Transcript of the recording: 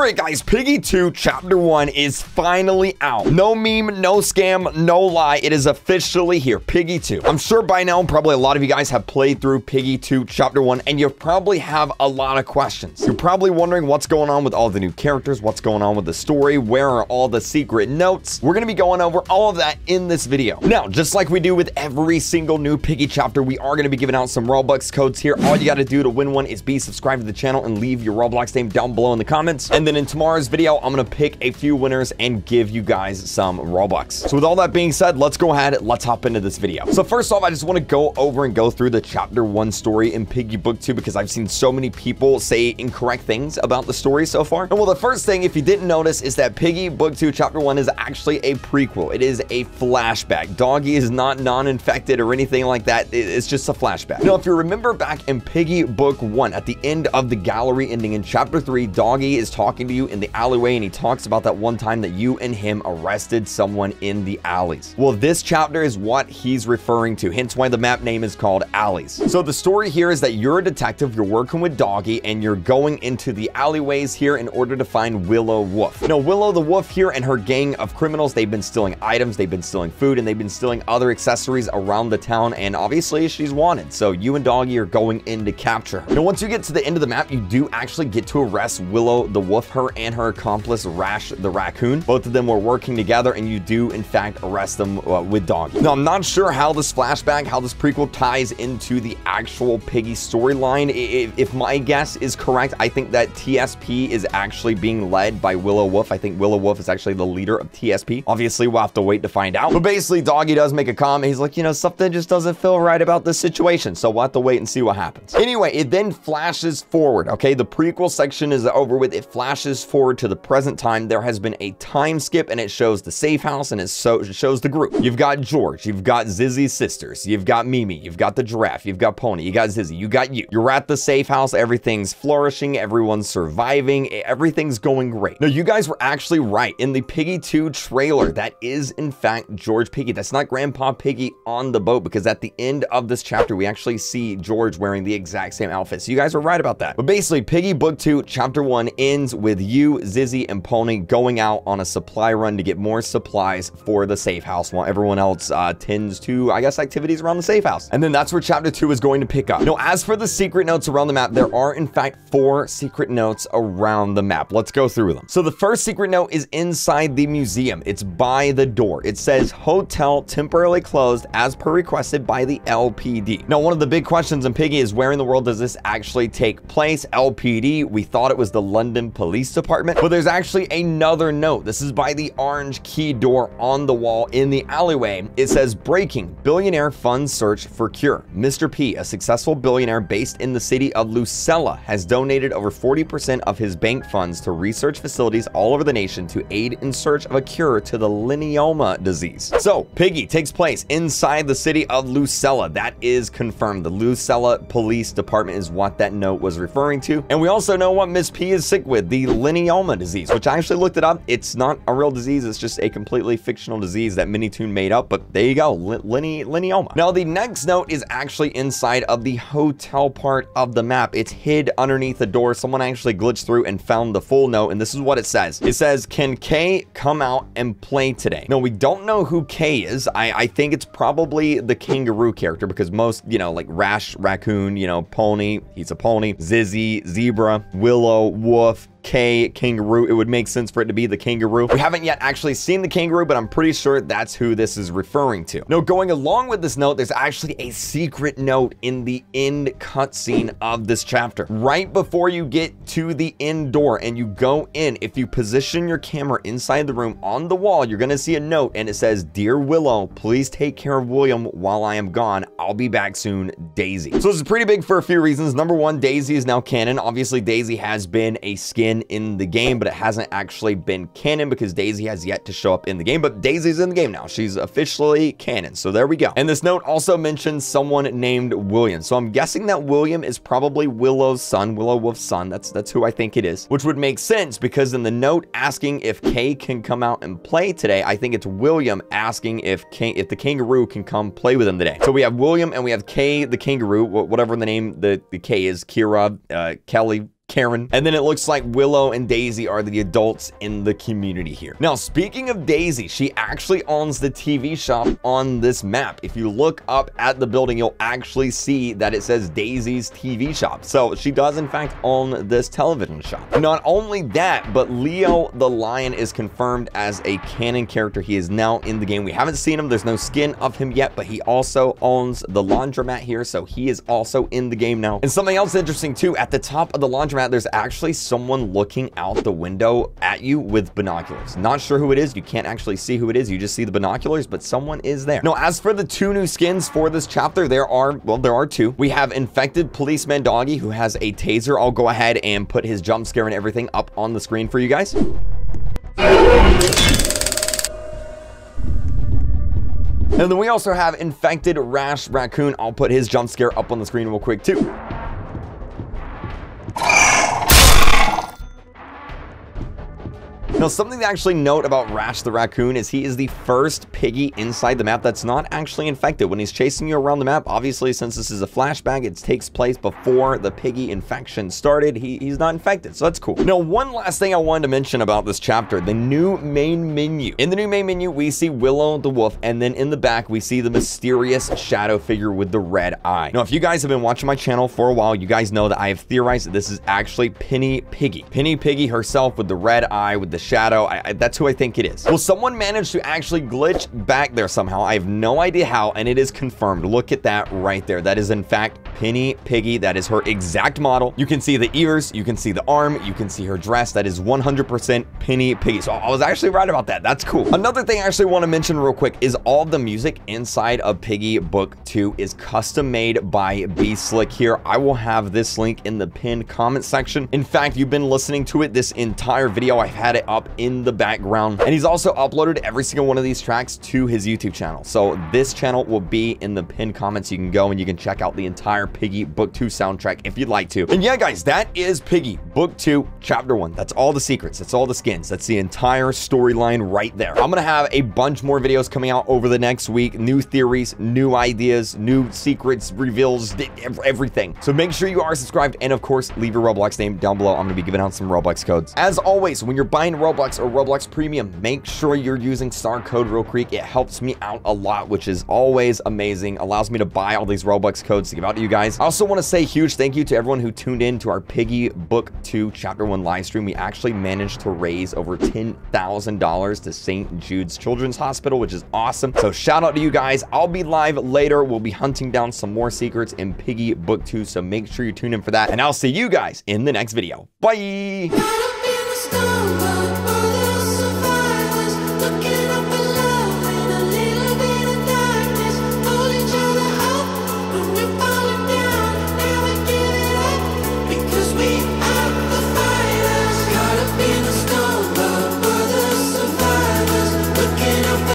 Alright guys, Piggy 2 Chapter 1 is finally out. No meme, no scam, no lie. It is officially here, Piggy 2. I'm sure by now, probably a lot of you guys have played through Piggy 2 Chapter 1 and you probably have a lot of questions. You're probably wondering what's going on with all the new characters, what's going on with the story, where are all the secret notes? We're going to be going over all of that in this video. Now, just like we do with every single new Piggy chapter, we are going to be giving out some Robux codes here. All you got to do to win one is be subscribed to the channel and leave your Roblox name down below in the comments. And then in tomorrow's video, I'm going to pick a few winners and give you guys some Robux. So with all that being said, let's go ahead. Let's hop into this video. So first off, I just want to go over and go through the chapter one story in Piggy Book 2 because I've seen so many people say incorrect things about the story so far. And well, the first thing, if you didn't notice, is that Piggy Book 2 chapter 1 is actually a prequel. It is a flashback. Doggy is not non-infected or anything like that. It's just a flashback. Now, if you remember back in Piggy Book 1, at the end of the gallery ending in chapter 3, Doggy is talking to you in the alleyway and he talks about that one time that you and him arrested someone in the alleys. Well, this chapter is what he's referring to, hence why the map name is called Alleys. So the story here is that you're a detective, you're working with Doggy, and you're going into the alleyways here in order to find Willow Wolf. Now, Willow the Wolf here and her gang of criminals, they've been stealing items, they've been stealing food, and they've been stealing other accessories around the town, and obviously she's wanted. So you and Doggy are going in to capture her. Now, once you get to the end of the map, you do actually get to arrest Willow the Wolf, her and her accomplice Rash the raccoon. Both of them were working together and you do in fact arrest them uh, with Doggy. Now I'm not sure how this flashback, how this prequel ties into the actual Piggy storyline. If, if my guess is correct, I think that TSP is actually being led by Willow Wolf. I think Willow Wolf is actually the leader of TSP. Obviously we'll have to wait to find out. But basically Doggy does make a comment. He's like, you know, something just doesn't feel right about this situation. So we'll have to wait and see what happens. Anyway, it then flashes forward. Okay, the prequel section is over with. It flashes forward to the present time. There has been a time skip and it shows the safe house and it, so, it shows the group. You've got George, you've got Zizzy's sisters, you've got Mimi, you've got the giraffe, you've got Pony, you got Zizzy, you got you. You're at the safe house, everything's flourishing, everyone's surviving, everything's going great. Now, you guys were actually right. In the Piggy 2 trailer, that is in fact George Piggy. That's not Grandpa Piggy on the boat because at the end of this chapter, we actually see George wearing the exact same outfit. So you guys were right about that. But basically, Piggy Book 2, Chapter 1 ends with you, Zizzy, and Pony going out on a supply run to get more supplies for the safe house while everyone else uh, tends to, I guess, activities around the safe house. And then that's where chapter two is going to pick up. Now, as for the secret notes around the map, there are in fact four secret notes around the map. Let's go through them. So the first secret note is inside the museum. It's by the door. It says hotel temporarily closed as per requested by the LPD. Now, one of the big questions in Piggy is where in the world does this actually take place? LPD, we thought it was the London Police Department, but there's actually another note. This is by the orange key door on the wall in the alleyway. It says breaking billionaire fund search for cure. Mr. P, a successful billionaire based in the city of Lucella, has donated over 40% of his bank funds to research facilities all over the nation to aid in search of a cure to the lineoma disease. So, Piggy takes place inside the city of Lucella. That is confirmed. The Lucella Police Department is what that note was referring to. And we also know what Miss P is sick with, the lineoma disease, which I actually looked it up. It's not a real disease. It's just a completely fictional disease that Minitoon made up. But there you go, Lin lineoma. Now, the next note is actually inside of the hotel part of the map. It's hid underneath the door. Someone actually glitched through and found the full note. And this is what it says. It says, can K come out and play today? No, we don't know who K is. I, I think it's probably the kangaroo character because most, you know, like Rash, Raccoon, you know, Pony, he's a pony, Zizzy, Zebra, Willow, Wolf, K kangaroo. It would make sense for it to be the kangaroo. We haven't yet actually seen the kangaroo, but I'm pretty sure that's who this is referring to. Now, going along with this note, there's actually a secret note in the end cutscene of this chapter. Right before you get to the end door and you go in, if you position your camera inside the room on the wall, you're going to see a note and it says, Dear Willow, please take care of William while I am gone. I'll be back soon, Daisy. So this is pretty big for a few reasons. Number one, Daisy is now canon. Obviously, Daisy has been a skin in the game, but it hasn't actually been canon because Daisy has yet to show up in the game, but Daisy's in the game now. She's officially canon, so there we go. And this note also mentions someone named William, so I'm guessing that William is probably Willow's son, Willow Wolf's son. That's, that's who I think it is, which would make sense because in the note asking if Kay can come out and play today, I think it's William asking if Kay, if the kangaroo can come play with him today. So we have William and we have Kay the kangaroo, whatever the name the, the K is, Kira, uh, Kelly, Karen. And then it looks like Willow and Daisy are the adults in the community here. Now, speaking of Daisy, she actually owns the TV shop on this map. If you look up at the building, you'll actually see that it says Daisy's TV shop. So she does in fact own this television shop. Not only that, but Leo the Lion is confirmed as a canon character. He is now in the game. We haven't seen him. There's no skin of him yet, but he also owns the laundromat here. So he is also in the game now. And something else interesting too, at the top of the laundromat, there's actually someone looking out the window at you with binoculars. Not sure who it is. You can't actually see who it is. You just see the binoculars, but someone is there. Now, as for the two new skins for this chapter, there are, well, there are two. We have Infected Policeman Doggy, who has a taser. I'll go ahead and put his jump scare and everything up on the screen for you guys. And then we also have Infected Rash Raccoon. I'll put his jump scare up on the screen real quick too. Now, something to actually note about Rash the Raccoon is he is the first piggy inside the map that's not actually infected. When he's chasing you around the map, obviously, since this is a flashback, it takes place before the piggy infection started. He, he's not infected, so that's cool. Now, one last thing I wanted to mention about this chapter, the new main menu. In the new main menu, we see Willow the wolf, and then in the back, we see the mysterious shadow figure with the red eye. Now, if you guys have been watching my channel for a while, you guys know that I have theorized that this is actually Penny Piggy. Penny Piggy herself with the red eye, with the shadow. I, I, that's who I think it is. Well, someone managed to actually glitch back there somehow. I have no idea how, and it is confirmed. Look at that right there. That is, in fact, Penny Piggy. That is her exact model. You can see the ears. You can see the arm. You can see her dress. That is 100% Penny Piggy. So I was actually right about that. That's cool. Another thing I actually want to mention real quick is all the music inside of Piggy Book 2 is custom made by B Slick here. I will have this link in the pinned comment section. In fact, you've been listening to it this entire video. I've had it up in the background. And he's also uploaded every single one of these tracks to his YouTube channel. So this channel will be in the pinned comments. You can go and you can check out the entire Piggy Book 2 soundtrack if you'd like to. And yeah, guys, that is Piggy Book 2 Chapter 1. That's all the secrets. That's all the skins. That's the entire storyline right there. I'm going to have a bunch more videos coming out over the next week. New theories, new ideas, new secrets, reveals, everything. So make sure you are subscribed and of course, leave your Roblox name down below. I'm going to be giving out some Robux codes. As always, when you're buying Robux or Roblox Premium, make sure you're using star code RealKreek. It helps me out a lot, which is always amazing. Allows me to buy all these Robux codes to give out to you guys. I also want to say huge thank you to everyone who tuned in to our Piggy Book 2 Chapter 1 live stream. We actually managed to raise over $10,000 to St. Jude's Children's Hospital, which is awesome. So shout out to you guys. I'll be live later. We'll be hunting down some more secrets in Piggy Book 2, so make sure you tune in for that. And I'll see you guys in the next video. Bye!